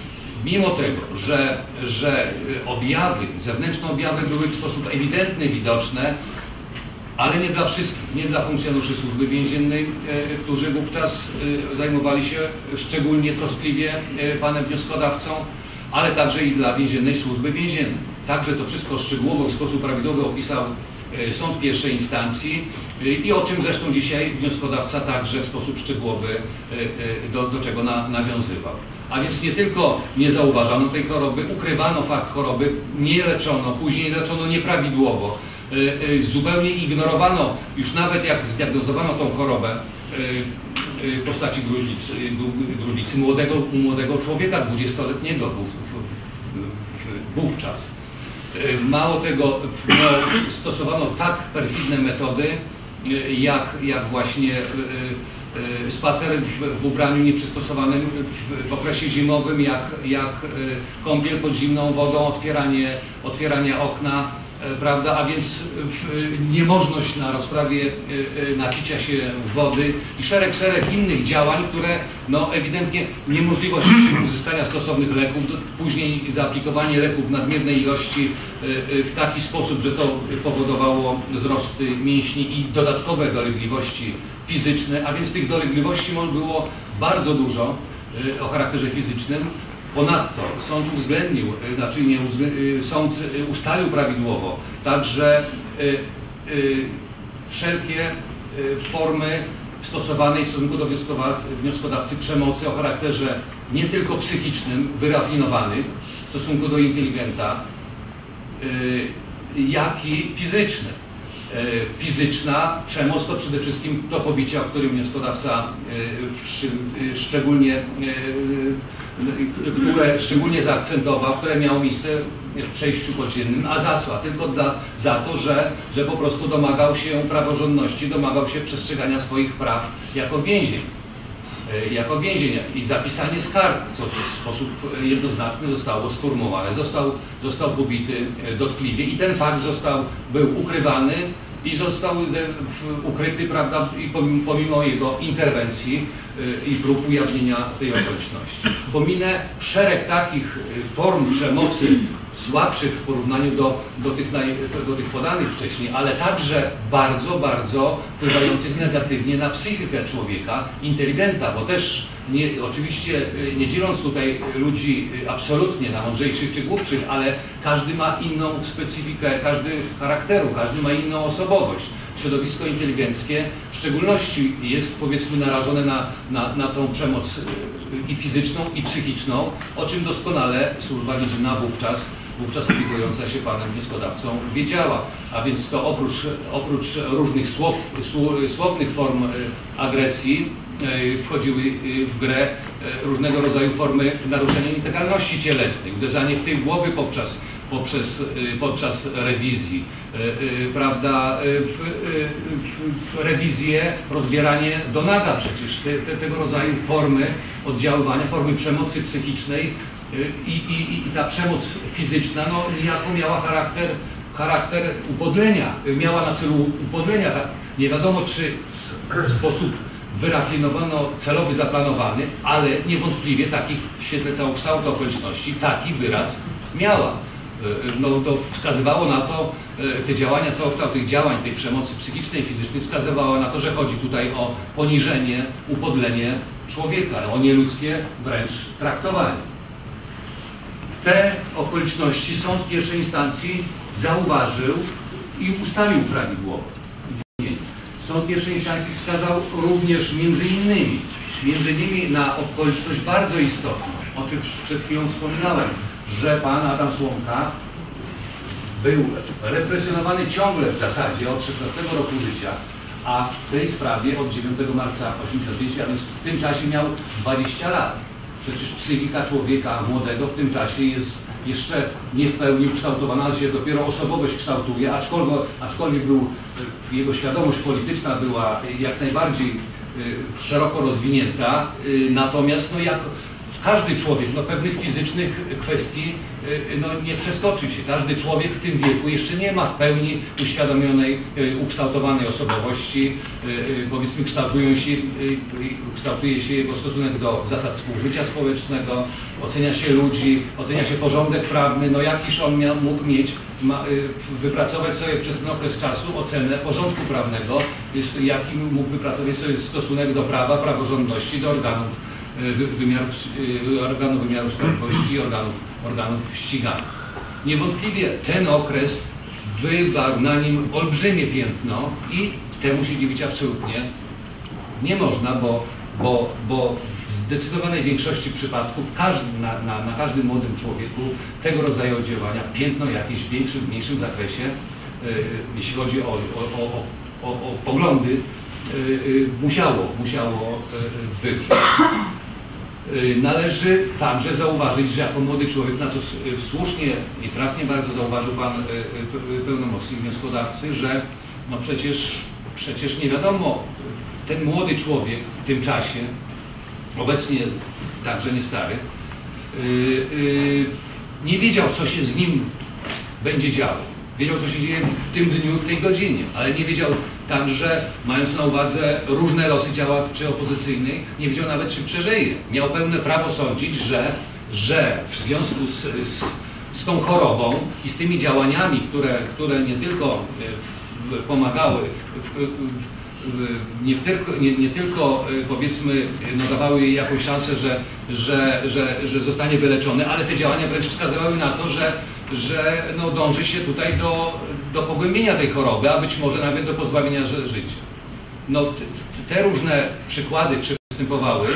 mimo tego, że, że objawy, zewnętrzne objawy były w sposób ewidentny, widoczne, ale nie dla wszystkich, nie dla funkcjonariuszy służby więziennej, e, którzy wówczas e, zajmowali się szczególnie troskliwie e, panem wnioskodawcą, ale także i dla więziennej służby więziennej. Także to wszystko szczegółowo i w sposób prawidłowy opisał sąd pierwszej instancji i o czym zresztą dzisiaj wnioskodawca także w sposób szczegółowy do, do czego na, nawiązywał. A więc nie tylko nie zauważano tej choroby, ukrywano fakt choroby, nie leczono, później leczono nieprawidłowo, zupełnie ignorowano, już nawet jak zdiagnozowano tą chorobę e, e, w postaci gruźlicy, gru- gruźlicy młodego, młodego człowieka, 20-letniego wów, w- w- w- wówczas. E, Mało tego, no, stosowano tak perfidne metody, e, jak, jak właśnie e, e, spacer w, ubraniu nieprzystosowanym w, w okresie zimowym, jak, jak e, kąpiel pod zimną wodą, otwieranie, otwieranie okna, e, prawda, a więc niemożność na rozprawie e, e, napicia się wody i szereg, szereg innych działań, które no ewidentnie niemożliwość *clears throat* uzyskania stosownych leków, później zaaplikowanie leków w nadmiernej ilości e, e, w taki sposób, że to powodowało wzrosty mięśni i dodatkowe dolegliwości fizyczne, a więc tych dolegliwości było bardzo dużo e, o charakterze fizycznym. Ponadto sąd uwzględnił, e, znaczy nie uwzglę- e, sąd e, ustalił prawidłowo także wszelkie formy stosowanej w stosunku do wnioskodawcy przemocy o charakterze nie tylko psychicznym, wyrafinowanych w stosunku do inteligenta, jak i fizyczny. Y, Fizyczna przemoc to przede wszystkim to pobicie, o którym wnioskodawca wszy- y, szczególnie, które szczególnie zaakcentował, które miało miejsce w przejściu podziemnym, a za co? A tylko dla, za to, że, że po prostu domagał się praworządności, domagał się przestrzegania swoich praw jako więzień e, jako więzień i zapisanie skarg, co w sposób jednoznaczny zostało sformułowane. Został, został pobity e, dotkliwie i ten fakt został, był ukrywany i został e, ukryty, prawda, i pomimo, jego interwencji e, i prób ujawnienia tej okoliczności. Pominę szereg takich e, form przemocy słabszych w porównaniu do, do, tych, naj, do tych podanych wcześniej, ale także bardzo, bardzo wpływających negatywnie na psychikę człowieka, inteligenta, bo też nie, oczywiście y, nie dzieląc tutaj ludzi y, absolutnie na mądrzejszych czy głupszych, ale każdy ma inną specyfikę, każdy charakteru, każdy ma inną osobowość. Środowisko inteligenckie w szczególności jest powiedzmy narażone na, na, na tą przemoc y, i fizyczną, i psychiczną, o czym doskonale służba więzienna wówczas wówczas opiekująca się panem wnioskodawcą wiedziała. A więc to oprócz, oprócz różnych słow, sło- słownych form e, agresji e, wchodziły e, w grę różnego rodzaju formy naruszenia integralności cielesnej. Uderzanie w tył głowy podczas, poprzez, podczas rewizji, prawda, w, w, w rewizję, rozbieranie do naga przecież, te, te, tego rodzaju formy oddziaływania, formy przemocy psychicznej i, i, i ta przemoc fizyczna, no niejako miała charakter, charakter upodlenia, y, miała na celu upodlenia, tak, nie wiadomo czy w sposób wyrafinowano, celowy, zaplanowany, ale niewątpliwie takich w świetle całokształtu okoliczności taki wyraz miała. Y, No, to wskazywało na to, y, te działania, całokształt tych działań, tej przemocy psychicznej, fizycznej, wskazywało na to, że chodzi tutaj o poniżenie, upodlenie człowieka, o nieludzkie wręcz traktowanie. Te okoliczności sąd pierwszej instancji zauważył i ustalił prawidłowo. Sąd pierwszej instancji wskazał również między innymi, między innymi na okoliczność bardzo istotną, o czym przed chwilą wspominałem, że pan Adam Słomka był represjonowany ciągle w zasadzie od 16 roku życia, a w tej sprawie od 9 marca 85, a więc w tym czasie miał 20 lat. Przecież psychika człowieka młodego w tym czasie jest jeszcze nie w pełni ukształtowana, ale się dopiero osobowość kształtuje, aczkolwiek, aczkolwiek był, y, jego świadomość polityczna była jak najbardziej y, szeroko rozwinięta, y, natomiast no, jak każdy człowiek no, pewnych fizycznych kwestii y, no, nie przeskoczy się. Każdy człowiek w tym wieku jeszcze nie ma w pełni uświadomionej, y, ukształtowanej osobowości. Y, Powiedzmy, kształtują się, kształtuje się jego stosunek do zasad współżycia społecznego, ocenia się ludzi, ocenia się porządek prawny. No jakiż on miał, mógł mieć, ma, wypracować sobie przez ten okres czasu ocenę porządku prawnego, jaki mógł wypracować sobie stosunek do prawa, praworządności, do organów wymiarów, y, organów wymiaru sprawiedliwości i organów, organów ścigania. Niewątpliwie ten okres wywarł na nim olbrzymie piętno i temu się dziwić absolutnie nie można, bo, bo, bo w zdecydowanej większości przypadków każdy, na, na, na każdym młodym człowieku tego rodzaju oddziaływania, piętno jakieś w większym, mniejszym zakresie, y, jeśli chodzi o, o, o, o, o poglądy, y, y, musiało, musiało y, wywrzeć. Y, Należy także zauważyć, że jako młody człowiek, na co y, słusznie i trafnie bardzo zauważył Pan y, pełnomocnik wnioskodawcy, że no przecież, przecież nie wiadomo, ten młody człowiek w tym czasie, obecnie także nie stary, nie wiedział, co się z nim będzie działo. Wiedział, co się dzieje w tym dniu, w tej godzinie, ale nie wiedział także, mając na uwadze różne losy działaczy opozycyjnych, nie wiedział nawet, czy przeżyje. Miał pełne prawo sądzić, że, że w związku z, z, z tą chorobą i z tymi działaniami, które, które nie tylko e, pomagały, nie tylko, nie, nie tylko e, powiedzmy no, dawały jej jakąś szansę, że, że, że, że zostanie wyleczony, ale te działania wręcz wskazywały na to, że, że no, dąży się tutaj do, do pogłębienia tej choroby, a być może nawet do pozbawienia ży- życia. No, te różne przykłady, czy występowały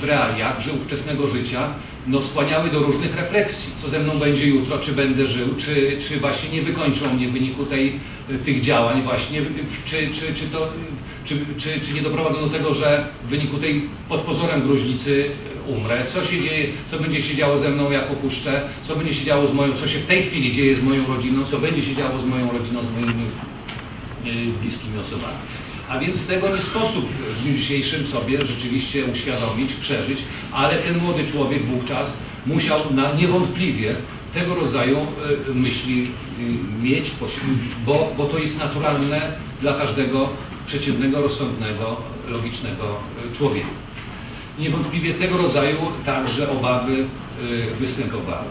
w- realiach że ówczesnego życia, no, skłaniały do różnych refleksji. Co ze mną będzie jutro, czy będę żył, czy, czy właśnie nie wykończą mnie w wyniku tej, tych działań właśnie, czy, czy, czy, to, czy, czy, czy nie doprowadzą do tego, że w wyniku tej pod pozorem gruźlicy umrę, co się dzieje, co będzie się działo ze mną, jak opuszczę, co będzie się działo z moją, co się w tej chwili dzieje z moją rodziną, co będzie się działo z moją rodziną, z moimi y, bliskimi osobami. A więc tego nie sposób w dzisiejszym sobie rzeczywiście uświadomić, przeżyć, ale ten młody człowiek wówczas musiał na niewątpliwie tego rodzaju y, myśli y, mieć, bo, bo to jest naturalne dla każdego przeciętnego, rozsądnego, logicznego człowieka. Niewątpliwie tego rodzaju także obawy y, występowały.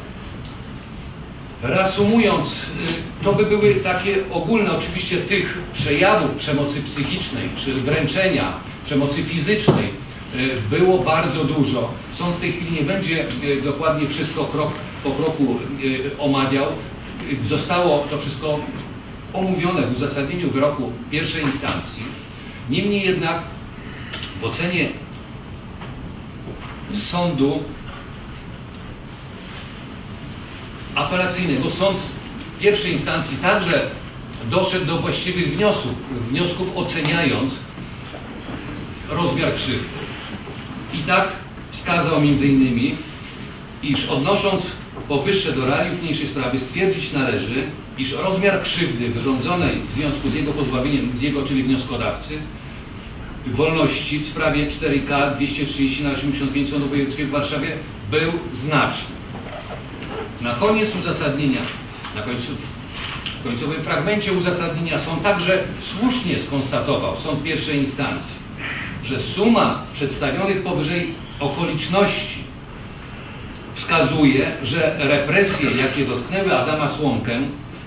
Reasumując, y, to by były takie ogólne, oczywiście tych przejawów przemocy psychicznej, czy dręczenia, przemocy fizycznej y, było bardzo dużo. Sąd w tej chwili nie będzie dokładnie wszystko krok po kroku omawiał. Zostało to wszystko omówione w uzasadnieniu wyroku pierwszej instancji. Niemniej jednak w ocenie sądu apelacyjnego sąd pierwszej instancji także doszedł do właściwych wniosków, wniosków oceniając rozmiar krzywdy. I tak wskazał innymi, iż odnosząc powyższe do realiów niniejszej sprawy stwierdzić należy, iż rozmiar krzywdy wyrządzonej w związku z jego pozbawieniem, z jego, czyli wnioskodawcy, wolności w sprawie 4K 230 na 85 Sądu Wojewódzkiego w Warszawie był znaczny. Na koniec uzasadnienia, na końcu, w końcowym fragmencie uzasadnienia sąd także słusznie skonstatował, sąd pierwszej instancji, że suma przedstawionych powyżej okoliczności wskazuje, że represje, jakie dotknęły Adama Słomkę,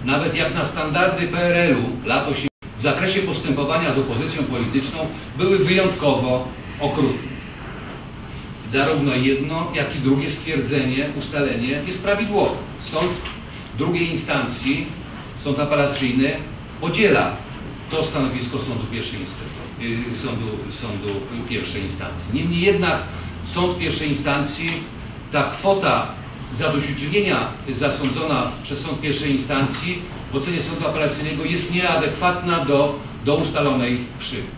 nawet jak na standardy PRL-u lat 80 w zakresie postępowania z opozycją polityczną były wyjątkowo okrutne. Zarówno jedno, jak i drugie stwierdzenie, ustalenie jest prawidłowe. Sąd drugiej instancji, sąd apelacyjny podziela to stanowisko sądu pierwszej, instancji, sądu, sądu pierwszej instancji. Niemniej jednak sąd pierwszej instancji, ta kwota zadośćuczynienia zasądzona przez sąd pierwszej instancji w ocenie sądu apelacyjnego jest nieadekwatna do, do ustalonej krzywdy.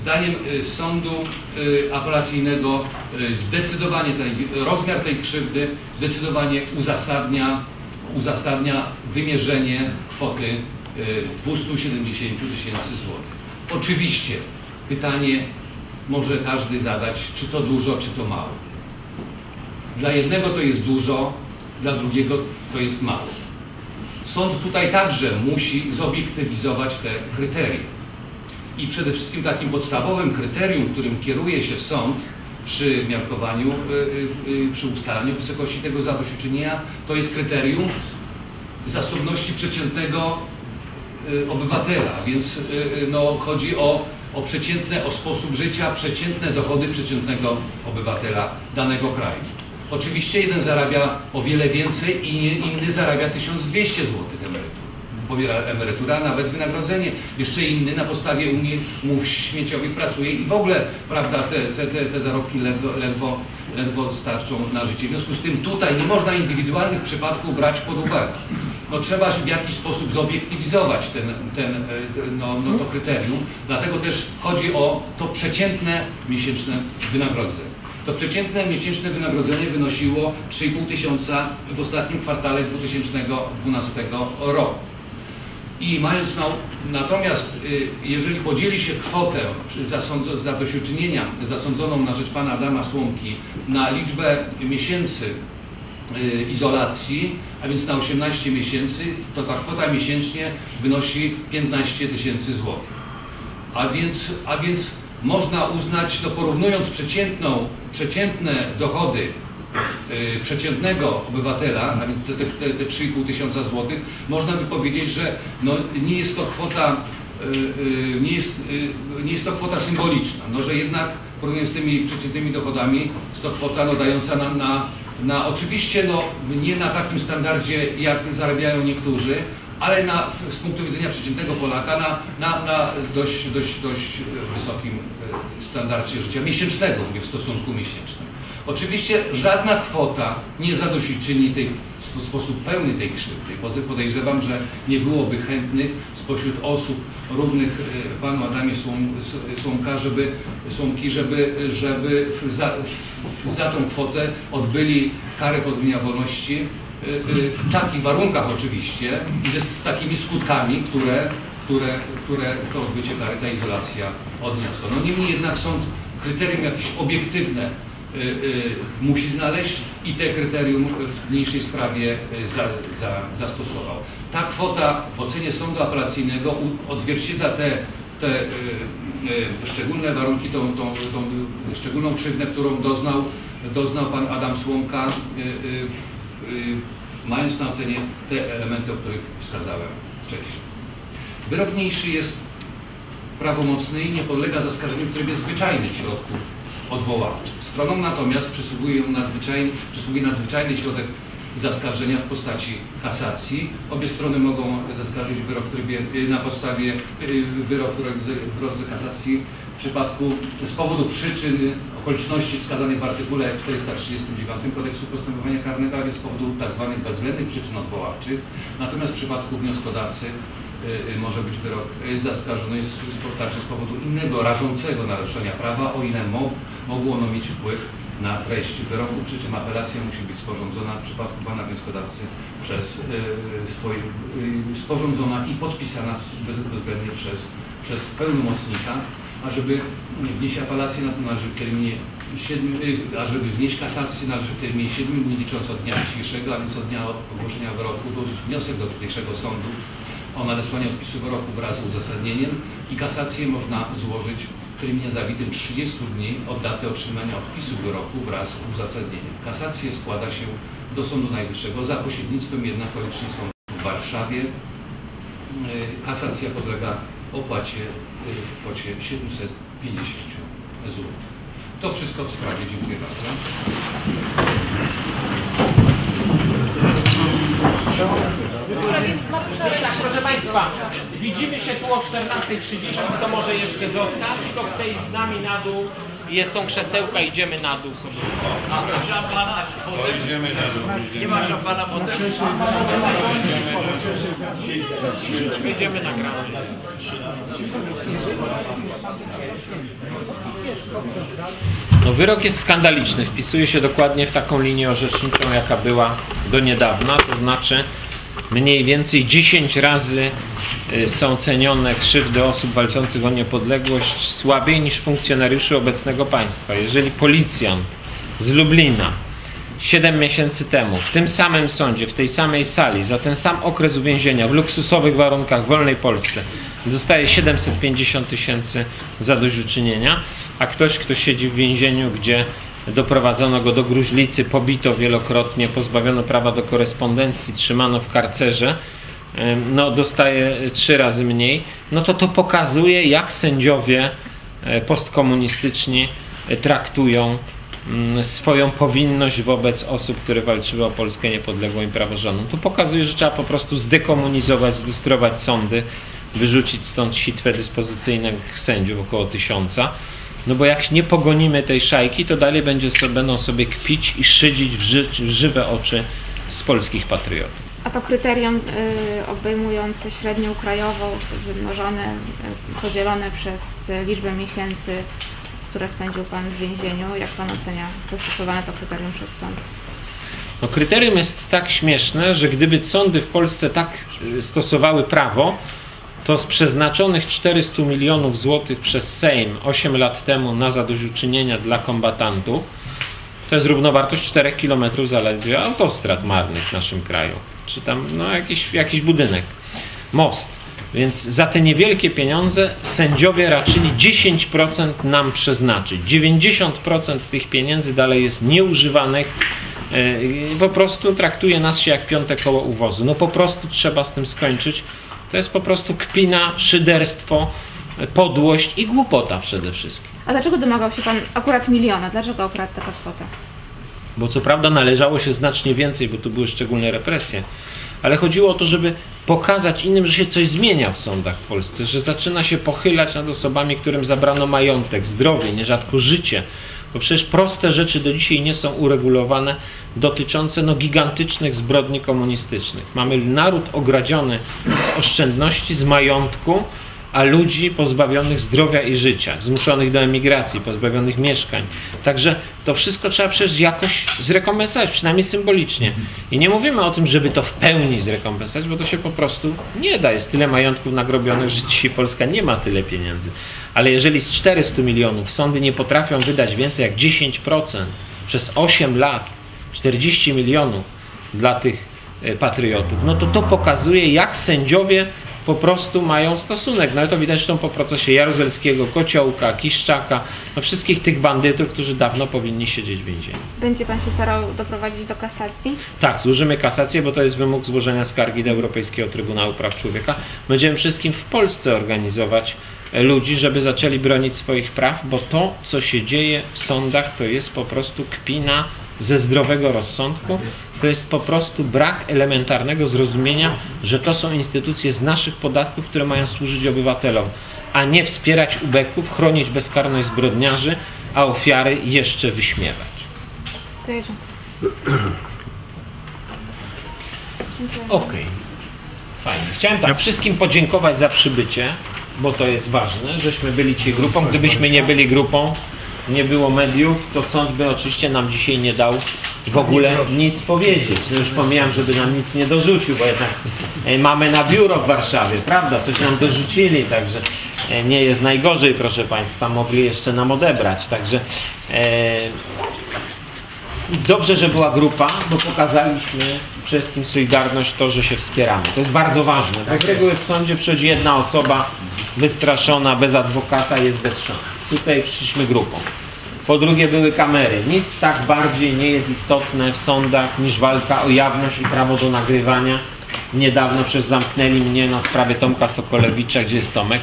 Zdaniem y, sądu y, apelacyjnego y, zdecydowanie ten rozmiar tej krzywdy zdecydowanie uzasadnia, uzasadnia wymierzenie kwoty 270 tysięcy złotych. Oczywiście pytanie może każdy zadać, czy to dużo, czy to mało. Dla jednego to jest dużo, dla drugiego to jest mało. Sąd tutaj także musi zobiektywizować te kryteria. I przede wszystkim takim podstawowym kryterium, którym kieruje się sąd przy miarkowaniu, przy ustalaniu wysokości tego zadośćuczynienia, to jest kryterium zasobności przeciętnego obywatela, więc no, chodzi o, o przeciętne, o sposób życia, przeciętne dochody przeciętnego obywatela danego kraju. Oczywiście jeden zarabia o wiele więcej i inny zarabia 1200 zł emerytury. Pobiera a nawet wynagrodzenie. Jeszcze inny na podstawie umów śmieciowych pracuje i w ogóle prawda, te, te, te, te zarobki ledwo, ledwo, ledwo starczą na życie. W związku z tym tutaj nie można indywidualnych przypadków brać pod uwagę. No, trzeba w jakiś sposób zobiektywizować ten, ten, no, no, to kryterium, dlatego też chodzi o to przeciętne miesięczne wynagrodzenie. To przeciętne miesięczne wynagrodzenie wynosiło 3,5 tysiąca w ostatnim kwartale 2012 roku. I mając na, natomiast, jeżeli podzieli się kwotę zadośćuczynienia zasądzoną na rzecz pana Adama Słomki na liczbę miesięcy izolacji, a więc na 18 miesięcy, to ta kwota miesięcznie wynosi 15 tysięcy złotych. A więc, a więc można uznać, no porównując przeciętną, przeciętne dochody yy, przeciętnego obywatela, więc te, te, te 3,5 tysiąca złotych, można by powiedzieć, że no, nie jest to kwota yy, nie, jest, yy, nie jest to kwota symboliczna, no, że jednak porównując z tymi przeciętnymi dochodami jest to kwota no, dająca nam na, na oczywiście no, nie na takim standardzie jak zarabiają niektórzy, ale na, z punktu widzenia przeciętnego Polaka na, na, na dość, dość, dość wysokim standardzie życia miesięcznego, mówię w stosunku miesięcznym. Oczywiście żadna kwota nie zadośćuczyni tej, w sposób pełny tej krzywdy. Podejrzewam, że nie byłoby chętnych spośród osób równych panu Adamie Słomka, żeby, Słomki, żeby, żeby za, za tą kwotę odbyli karę pozbawienia wolności w takich warunkach oczywiście i z takimi skutkami, które, które, które to odbycie kary, ta izolacja odniosła. No niemniej jednak sąd kryterium jakieś obiektywne y, y, musi znaleźć i te kryterium w niniejszej sprawie za, za, zastosował. Ta kwota w ocenie sądu apelacyjnego odzwierciedla te, te y, szczególne warunki, tą, tą, tą szczególną krzywdę, którą doznał, doznał pan Adam Słomka mając na ocenie te elementy, o których wskazałem wcześniej. Wyrok mniejszy jest prawomocny i nie podlega zaskarżeniu w trybie zwyczajnych środków odwoławczych. Stronom natomiast przysługuje nadzwyczajny, przysługuje nadzwyczajny środek zaskarżenia w postaci kasacji. Obie strony mogą zaskarżyć wyrok w trybie, na podstawie wyrok w drodze kasacji w przypadku z powodu przyczyn, okoliczności wskazanych w artykule 439 Kodeksu Postępowania Karnego, a więc z powodu tzw. Tak bezwzględnych przyczyn odwoławczych. Natomiast w przypadku wnioskodawcy y, y, może być wyrok y, zaskarżony także z powodu innego, rażącego naruszenia prawa, o ile mogło ono mieć wpływ na treść wyroku, przy czym apelacja musi być sporządzona w przypadku pana wnioskodawcy przez swoje, sporządzona i podpisana bez- bezwzględnie przez, przez pełnomocnika, a żeby wnieść apelację należy w terminie 7, y, a żeby wnieść kasację należy w terminie 7 dni licząc od dnia dzisiejszego, a więc od dnia ogłoszenia wyroku złożyć wniosek do tutejszego sądu o nadesłanie odpisu wyroku wraz z uzasadnieniem i kasację można złożyć w terminie zawitym 30 dni od daty otrzymania odpisu wyroku wraz z uzasadnieniem. Kasację składa się do Sądu Najwyższego za pośrednictwem jednak sądu w Warszawie. Y, Kasacja podlega opłacie w kwocie 750 zł. To wszystko w sprawie. Dziękuję bardzo. Proszę Państwa, widzimy się tu o 14.30, kto może jeszcze zostać, kto chce iść z nami na dół, jest, są krzesełka, idziemy na dół sobie. Nie ma szampana potem? Będziemy nagrać. No wyrok jest skandaliczny, wpisuje się dokładnie w taką linię orzeczniczą, jaka była do niedawna, to znaczy mniej więcej 10 razy y, są cenione krzywdy osób walczących o niepodległość słabiej niż funkcjonariuszy obecnego państwa. Jeżeli policjant z Lublina 7 miesięcy temu w tym samym sądzie, w tej samej sali, za ten sam okres uwięzienia, w luksusowych warunkach w wolnej Polsce dostaje 750 tysięcy zadośćuczynienia, a ktoś, kto siedzi w więzieniu, gdzie doprowadzono go do gruźlicy, pobito wielokrotnie, pozbawiono prawa do korespondencji, trzymano w karcerze, no dostaje trzy razy mniej, no to to pokazuje, jak sędziowie e, postkomunistyczni e, traktują mm, swoją powinność wobec osób, które walczyły o Polskę niepodległą i praworządną. To pokazuje, że trzeba po prostu zdekomunizować, zlustrować sądy, wyrzucić stąd sitwę dyspozycyjnych sędziów, około tysiąca. No bo jak nie pogonimy tej szajki, to dalej będzie sobie, będą sobie kpić i szydzić w, ży, w żywe oczy z polskich patriotów. A to kryterium y, obejmujące średnią krajową, wymnożone, y, podzielone przez liczbę miesięcy, które spędził Pan w więzieniu, jak Pan ocenia zastosowane to kryterium przez sąd? No, kryterium jest tak śmieszne, że gdyby sądy w Polsce tak y, stosowały prawo, to z przeznaczonych 400 milionów złotych przez Sejm 8 lat temu na zadośćuczynienia dla kombatantów, to jest równowartość 4 km zaledwie autostrad marnych w naszym kraju. Czy tam no, jakiś, jakiś budynek, most. Więc za te niewielkie pieniądze sędziowie raczyli 10% nam przeznaczyć. 90% tych pieniędzy dalej jest nieużywanych. e, Po prostu traktuje nas się jak piąte koło uwozu. No po prostu trzeba z tym skończyć. To jest po prostu kpina, szyderstwo, podłość i głupota przede wszystkim. A dlaczego domagał się Pan akurat miliona? Dlaczego akurat taka kwota? bo co prawda należało się znacznie więcej, bo tu były szczególne represje, ale chodziło o to, żeby pokazać innym, że się coś zmienia w sądach w Polsce, że zaczyna się pochylać nad osobami, którym zabrano majątek, zdrowie, nierzadko życie, bo przecież proste rzeczy do dzisiaj nie są uregulowane, dotyczące no, gigantycznych zbrodni komunistycznych. Mamy naród ogradziony z oszczędności, z majątku, a ludzi pozbawionych zdrowia i życia, zmuszonych do emigracji, pozbawionych mieszkań. Także to wszystko trzeba przecież jakoś zrekompensować, przynajmniej symbolicznie. I nie mówimy o tym, żeby to w pełni zrekompensować, bo to się po prostu nie da. Jest tyle majątków nagrobionych, że dzisiaj Polska nie ma tyle pieniędzy. Ale jeżeli z 400 milionów sądy nie potrafią wydać więcej jak 10% przez 8 lat, 40 milionów dla tych e, patriotów, no to to pokazuje, jak sędziowie po prostu mają stosunek. No ale to widać zresztą po procesie Jaruzelskiego, Kociołka, Kiszczaka, no wszystkich tych bandytów, którzy dawno powinni siedzieć w więzieniu. Będzie Pan się starał doprowadzić do kasacji? Tak, złożymy kasację, bo to jest wymóg złożenia skargi do Europejskiego Trybunału Praw Człowieka. Będziemy wszystkim w Polsce organizować e, ludzi, żeby zaczęli bronić swoich praw, bo to, co się dzieje w sądach, to jest po prostu kpina ze zdrowego rozsądku. To jest po prostu brak elementarnego zrozumienia, że to są instytucje z naszych podatków, które mają służyć obywatelom, a nie wspierać ubeków, chronić bezkarność zbrodniarzy, a ofiary jeszcze wyśmiewać. Okej. Fajnie. Chciałem tak wszystkim podziękować za przybycie, bo to jest ważne, żeśmy byli dzisiaj grupą. Gdybyśmy nie byli grupą, nie było mediów, to sąd by oczywiście nam dzisiaj nie dał w ogóle nic powiedzieć. No już pomijam, żeby nam nic nie dorzucił, bo jednak e, mamy na biuro w Warszawie, prawda? Coś nam dorzucili, także e, nie jest najgorzej, proszę Państwa, mogli jeszcze nam odebrać. Także e, dobrze, że była grupa, bo pokazaliśmy przede wszystkim solidarność, to, że się wspieramy. To jest bardzo ważne. Tak z reguły w sądzie przychodzi jedna osoba wystraszona, bez adwokata, jest bez szans. Tutaj przyszliśmy grupą. Po drugie były kamery. Nic tak bardziej nie jest istotne w sądach niż walka o jawność i prawo do nagrywania. Niedawno przecież zamknęli mnie na sprawie Tomka Sokolewicza, gdzie jest Tomek.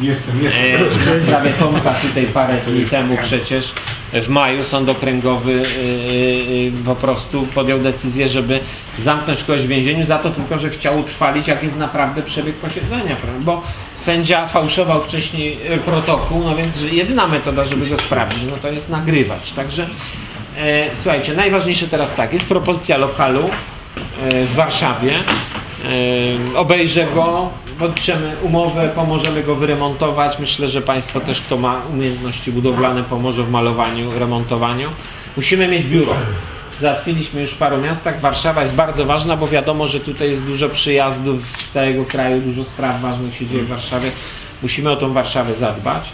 Jestem, E, jestem. Na sprawie Tomka tutaj parę dni temu przecież w maju sąd okręgowy y, y, po prostu podjął decyzję, żeby zamknąć kogoś w więzieniu za to tylko, że chciał utrwalić jak jest naprawdę przebieg posiedzenia, prawda? bo sędzia fałszował wcześniej y, protokół, no więc jedyna metoda, żeby go sprawdzić, no to jest nagrywać. Także e, słuchajcie, najważniejsze teraz tak, jest propozycja lokalu e, w Warszawie. E, Obejrzę go, podpiszemy umowę, pomożemy go wyremontować. Myślę, że Państwo też, kto ma umiejętności budowlane, pomoże w malowaniu, remontowaniu. Musimy mieć biuro. Załatwiliśmy już w paru miastach. Warszawa jest bardzo ważna, bo wiadomo, że tutaj jest dużo przyjazdów z całego kraju, dużo spraw ważnych się dzieje w Warszawie. Musimy o tą Warszawę zadbać.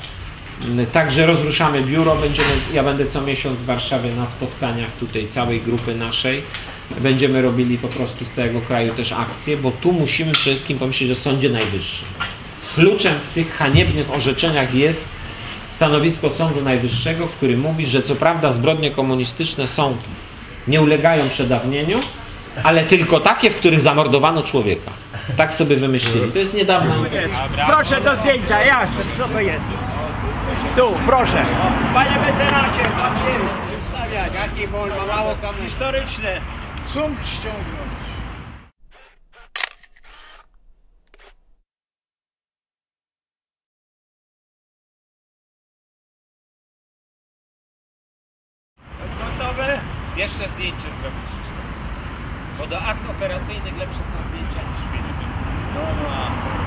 Także rozruszamy biuro. Będziemy, ja będę co miesiąc w Warszawie na spotkaniach tutaj całej grupy naszej. Będziemy robili po prostu z całego kraju też akcje, bo tu musimy przede wszystkim pomyśleć o Sądzie Najwyższym. Kluczem w tych haniebnych orzeczeniach jest stanowisko Sądu Najwyższego, który mówi, że co prawda zbrodnie komunistyczne są, nie ulegają przedawnieniu, ale tylko takie, w których zamordowano człowieka. Tak sobie wymyślili. To jest niedawno. Proszę do zdjęcia, jasne, co to jest? Tu, proszę. Panie mecenacie, pan wie, przedstawiać, jaki ma mało historyczne. Sąd ściągnąć. Jeszcze zdjęcie zrobić. Bo do akt operacyjnych lepsze są zdjęcia niż filmy. No, no.